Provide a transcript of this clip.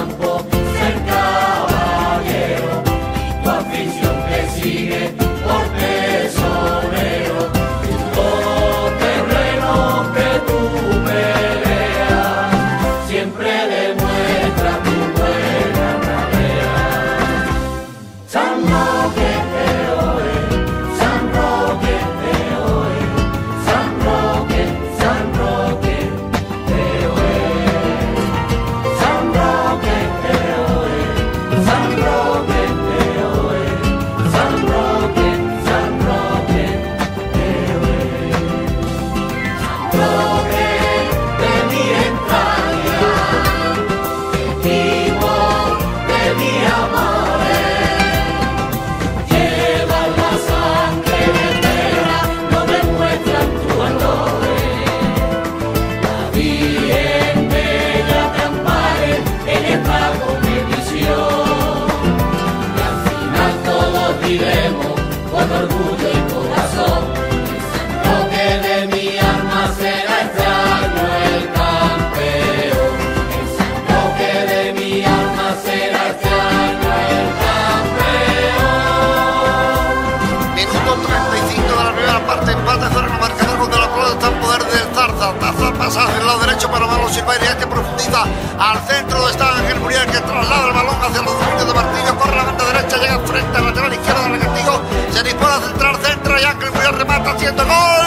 生活。Minuto 35 de la primera parte, empate, Zorro Marques, de la colada está en poder de zar, zar, zar, pasar hacia el lado derecho para Malo Sipa, y ya que profundiza al centro. Está Ángel Angel que traslada el balón hacia los. Ángel Muriel remata haciendo gol.